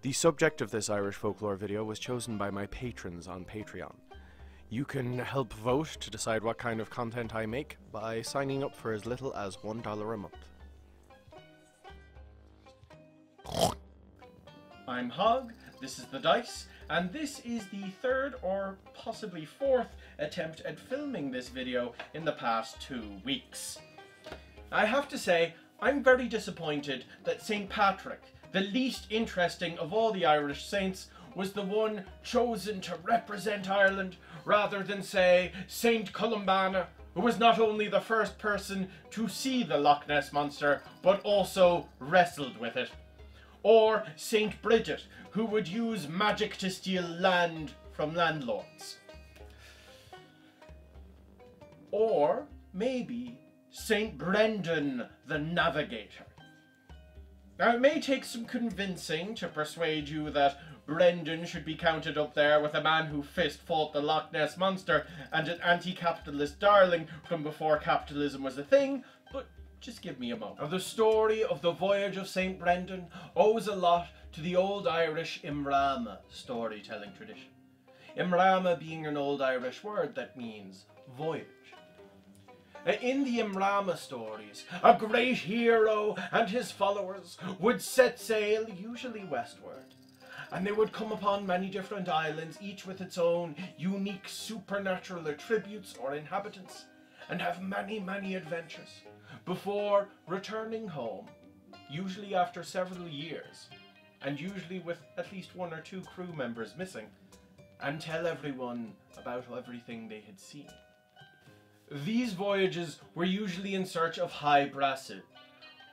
The subject of this Irish folklore video was chosen by my patrons on Patreon. You can help vote to decide what kind of content I make by signing up for as little as $1 a month. I'm Hog, this is the Dice, and this is the third or possibly fourth attempt at filming this video in the past two weeks. I have to say, I'm very disappointed that St. Patrick, the least interesting of all the Irish saints, was the one chosen to represent Ireland rather than, say, St. Columbanna, who was not only the first person to see the Loch Ness Monster, but also wrestled with it. Or St. Bridget, who would use magic to steal land from landlords. Or maybe St. Brendan the Navigator. Now, it may take some convincing to persuade you that Brendan should be counted up there with a man who fist fought the Loch Ness Monster and an anti capitalist darling from before capitalism was a thing, but just give me a moment. Now, the story of the voyage of St. Brendan owes a lot to the old Irish Imrama storytelling tradition. Imrama being an old Irish word that means voyage. In the Imrama stories, a great hero and his followers would set sail, usually westward, and they would come upon many different islands, each with its own unique supernatural attributes or inhabitants, and have many, many adventures before returning home, usually after several years, and usually with at least one or two crew members missing, and tell everyone about everything they had seen. These voyages were usually in search of Hy-Brasil,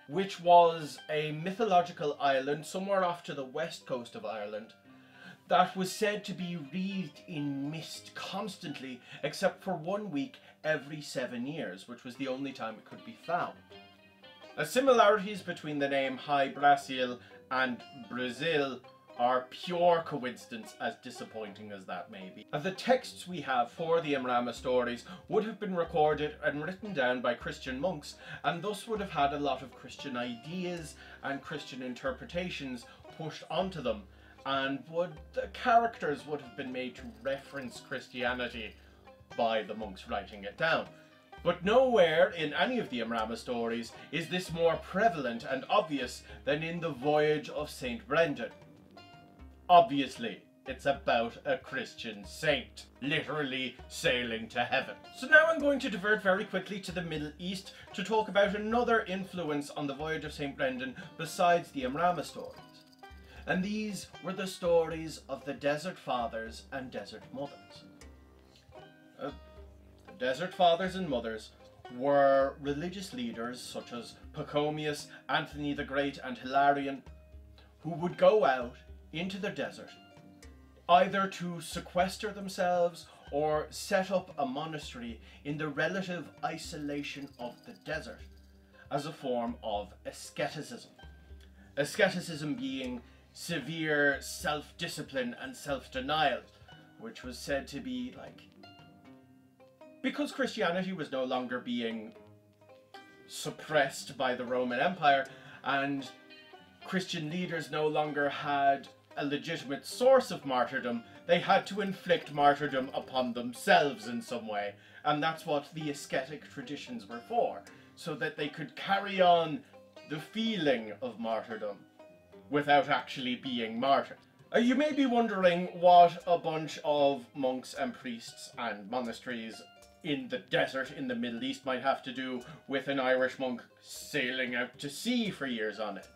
which was a mythological island somewhere off to the west coast of Ireland that was said to be wreathed in mist constantly, except for one week every seven years, which was the only time it could be found. The similarities between the name Hy-Brasil and Brazil are pure coincidence, as disappointing as that may be. The texts we have for the Imrama stories would have been recorded and written down by Christian monks, and thus would have had a lot of Christian ideas and Christian interpretations pushed onto them, and would the characters would have been made to reference Christianity by the monks writing it down. But nowhere in any of the Imrama stories is this more prevalent and obvious than in the voyage of Saint Brendan. Obviously, it's about a Christian saint, literally sailing to heaven. So now I'm going to divert very quickly to the Middle East to talk about another influence on the voyage of St. Brendan besides the Imrama stories. And these were the stories of the Desert Fathers and Desert Mothers. Uh, the Desert Fathers and Mothers were religious leaders such as Pachomius, Anthony the Great, and Hilarion, who would go out into the desert either to sequester themselves or set up a monastery in the relative isolation of the desert as a form of asceticism. Asceticism being severe self discipline and self denial, which was said to be like. Because Christianity was no longer being suppressed by the Roman Empire and Christian leaders no longer had a legitimate source of martyrdom, they had to inflict martyrdom upon themselves in some way. And that's what the ascetic traditions were for, so that they could carry on the feeling of martyrdom without actually being martyred. Uh, you may be wondering what a bunch of monks and priests and monasteries in the desert in the Middle East might have to do with an Irish monk sailing out to sea for years on end.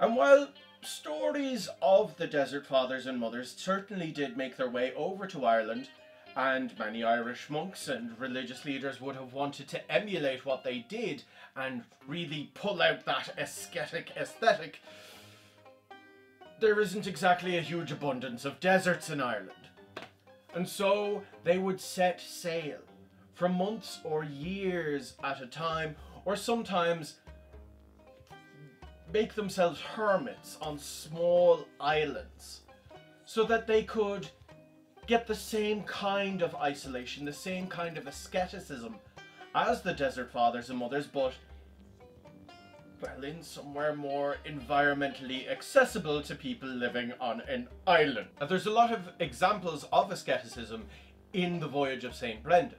And while stories of the Desert Fathers and Mothers certainly did make their way over to Ireland, and many Irish monks and religious leaders would have wanted to emulate what they did and really pull out that ascetic aesthetic. There isn't exactly a huge abundance of deserts in Ireland. And so they would set sail for months or years at a time, or sometimes make themselves hermits on small islands so that they could get the same kind of isolation, the same kind of asceticism as the Desert Fathers and Mothers, but well, in somewhere more environmentally accessible to people living on an island. Now, there's a lot of examples of asceticism in the Voyage of St. Brendan.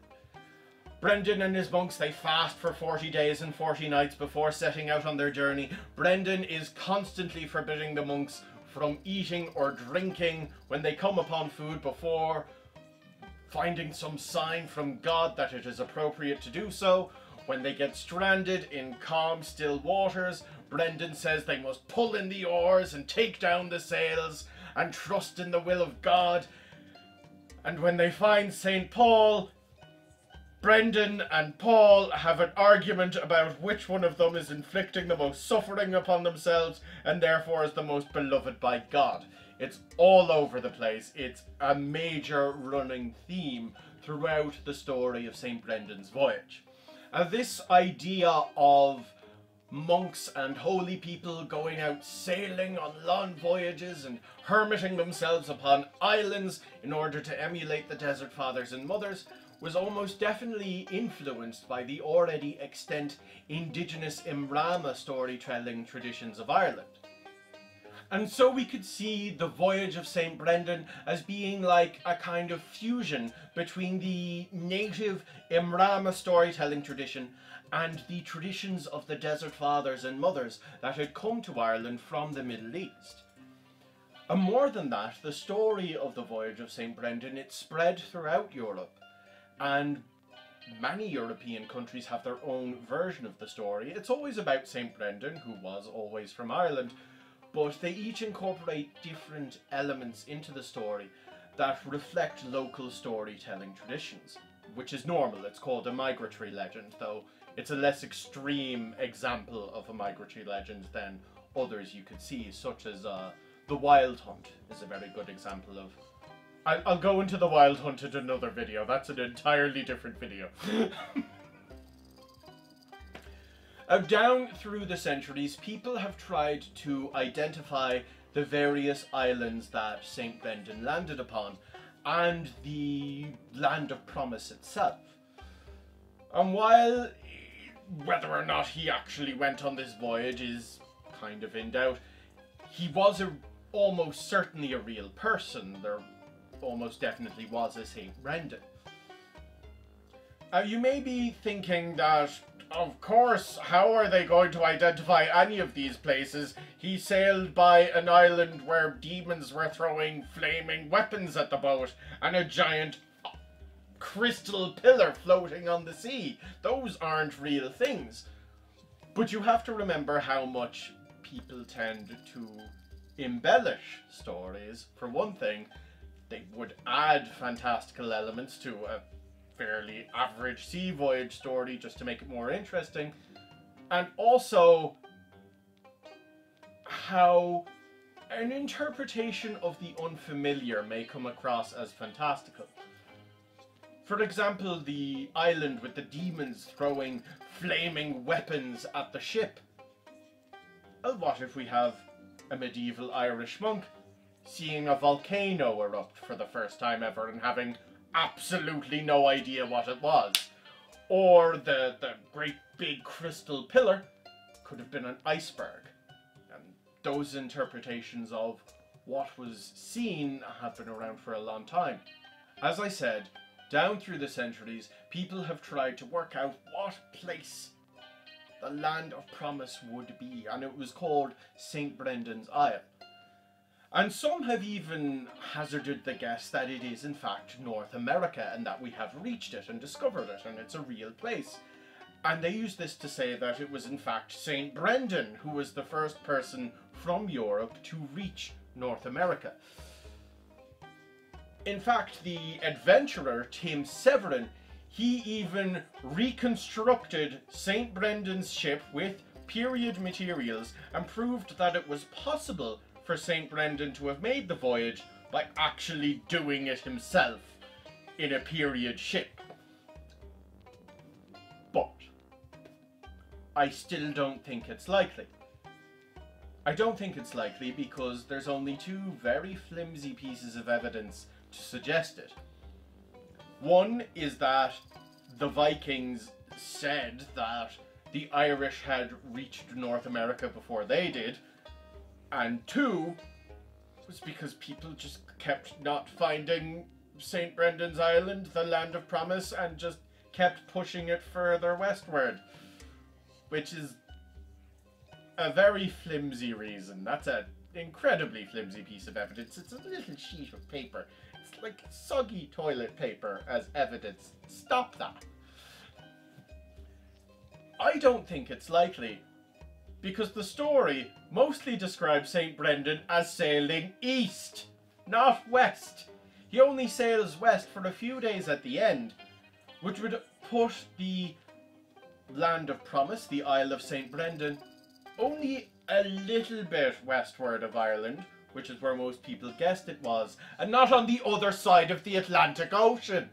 Brendan and his monks, they fast for 40 days and 40 nights before setting out on their journey. Brendan is constantly forbidding the monks from eating or drinking when they come upon food before finding some sign from God that it is appropriate to do so. When they get stranded in calm, still waters, Brendan says they must pull in the oars and take down the sails and trust in the will of God. And when they find St. Paul, Brendan and Paul have an argument about which one of them is inflicting the most suffering upon themselves and therefore is the most beloved by God. It's all over the place. It's a major running theme throughout the story of St. Brendan's voyage. Uh, this idea of monks and holy people going out sailing on long voyages and hermiting themselves upon islands in order to emulate the desert fathers and mothers was almost definitely influenced by the already extant indigenous Imrama storytelling traditions of Ireland. And so we could see the voyage of St. Brendan as being like a kind of fusion between the native Imrama storytelling tradition and the traditions of the Desert Fathers and Mothers that had come to Ireland from the Middle East. And more than that, the story of the voyage of St. Brendan, it spread throughout Europe and many European countries have their own version of the story. It's always about St. Brendan, who was always from Ireland, but they each incorporate different elements into the story that reflect local storytelling traditions, which is normal. It's called a migratory legend, though it's a less extreme example of a migratory legend than others you could see, such as uh, the Wild Hunt is a very good example of I, I'll go into the Wild Hunt in another video. That's an entirely different video. uh, down through the centuries, people have tried to identify the various islands that St. Brendan landed upon and the Land of Promise itself. And while whether or not he actually went on this voyage is kind of in doubt, he was a, almost certainly a real person. There almost definitely was a St. Brendan. You may be thinking that, of course, how are they going to identify any of these places? He sailed by an island where demons were throwing flaming weapons at the boat and a giant crystal pillar floating on the sea. Those aren't real things. But you have to remember how much people tend to embellish stories, for one thing, they would add fantastical elements to a fairly average sea voyage story just to make it more interesting. And also how an interpretation of the unfamiliar may come across as fantastical. For example, the island with the demons throwing flaming weapons at the ship. Well, what if we have a medieval Irish monk seeing a volcano erupt for the first time ever and having absolutely no idea what it was. Or the, the great big crystal pillar could have been an iceberg. And those interpretations of what was seen have been around for a long time. As I said, down through the centuries, people have tried to work out what place the land of promise would be, and it was called St. Brendan's Isle. And some have even hazarded the guess that it is in fact North America and that we have reached it and discovered it and it's a real place. And they use this to say that it was in fact St. Brendan who was the first person from Europe to reach North America. In fact, the adventurer Tim Severin, he even reconstructed St. Brendan's ship with period materials and proved that it was possible for St. Brendan to have made the voyage by actually doing it himself in a period ship. But I still don't think it's likely. I don't think it's likely because there's only two very flimsy pieces of evidence to suggest it. One is that the Vikings said that the Irish had reached North America before they did, and two was because people just kept not finding St. Brendan's Island, the land of promise, and just kept pushing it further westward. Which is a very flimsy reason. That's an incredibly flimsy piece of evidence. It's a little sheet of paper. It's like soggy toilet paper as evidence. Stop that. I don't think it's likely because the story mostly describes St. Brendan as sailing east, not west. He only sails west for a few days at the end, which would put the land of promise, the Isle of St. Brendan, only a little bit westward of Ireland, which is where most people guessed it was, and not on the other side of the Atlantic Ocean.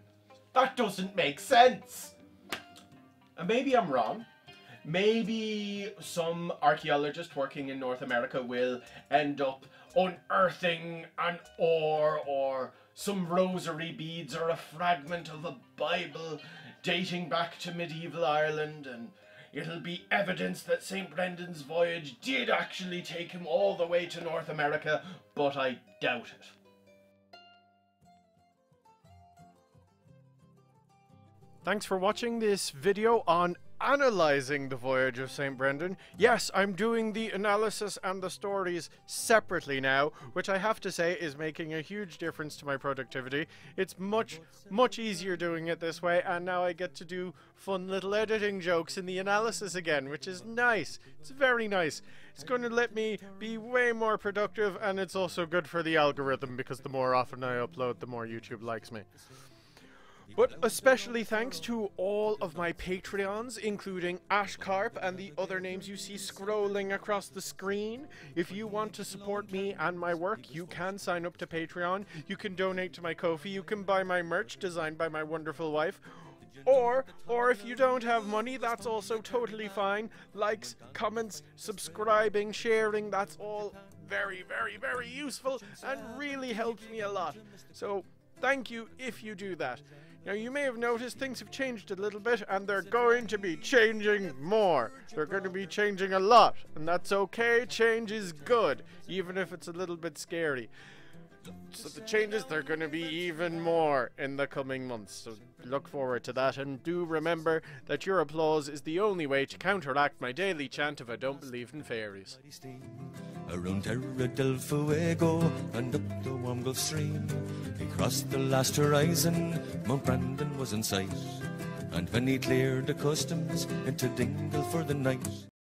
That doesn't make sense. And maybe I'm wrong. Maybe some archaeologist working in North America will end up unearthing an oar or some rosary beads or a fragment of a Bible dating back to medieval Ireland and it'll be evidence that St. Brendan's voyage did actually take him all the way to North America, but I doubt it. Thanks for watching this video on analyzing the voyage of St. Brendan. Yes, I'm doing the analysis and the stories separately now, which I have to say is making a huge difference to my productivity. It's much, much easier doing it this way, and now I get to do fun little editing jokes in the analysis again, which is nice. It's very nice. It's going to let me be way more productive, and it's also good for the algorithm because the more often I upload, the more YouTube likes me. But especially thanks to all of my Patreons, including Ash Ashcarp and the other names you see scrolling across the screen. If you want to support me and my work, you can sign up to Patreon. You can donate to my Ko-fi. You can buy my merch designed by my wonderful wife. Or, or if you don't have money, that's also totally fine. Likes, comments, subscribing, sharing, that's all very, very, very useful and really helps me a lot. So, thank you if you do that. Now, you may have noticed things have changed a little bit, and they're going to be changing more. They're going to be changing a lot, and that's okay. Change is good, even if it's a little bit scary. So the changes, they're going to be even more in the coming months. So look forward to that, and do remember that your applause is the only way to counteract my daily chant of I don't believe in fairies. Around Tierra del Fuego and up the warm Gulf Stream. He crossed the last horizon, Mount Brandon was in sight. And when he cleared the customs into Dingle for the night,